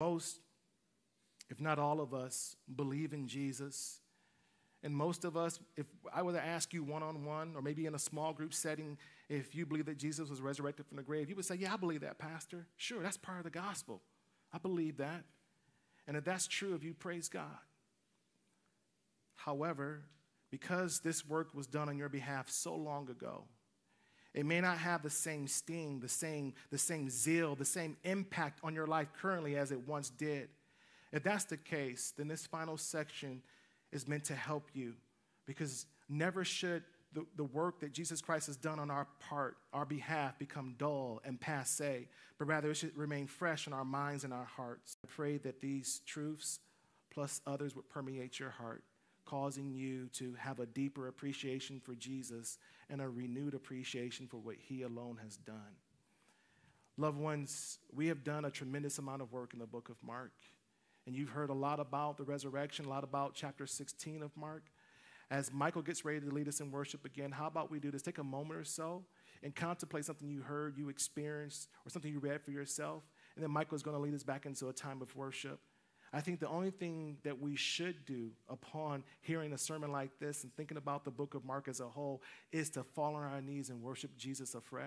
Most, if not all of us, believe in Jesus. And most of us, if I were to ask you one on one or maybe in a small group setting, if you believe that Jesus was resurrected from the grave, you would say, Yeah, I believe that, Pastor. Sure, that's part of the gospel. I believe that. And if that's true of you, praise God. However, because this work was done on your behalf so long ago, it may not have the same sting, the same, the same zeal, the same impact on your life currently as it once did. If that's the case, then this final section is meant to help you because never should the, the work that Jesus Christ has done on our part, our behalf, become dull and passe, but rather it should remain fresh in our minds and our hearts. I pray that these truths, plus others, would permeate your heart, causing you to have a deeper appreciation for Jesus and a renewed appreciation for what He alone has done. Loved ones, we have done a tremendous amount of work in the book of Mark. And you've heard a lot about the resurrection, a lot about chapter 16 of Mark. As Michael gets ready to lead us in worship again, how about we do this? Take a moment or so and contemplate something you heard, you experienced, or something you read for yourself. And then Michael is going to lead us back into a time of worship. I think the only thing that we should do upon hearing a sermon like this and thinking about the book of Mark as a whole is to fall on our knees and worship Jesus afresh.